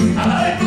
I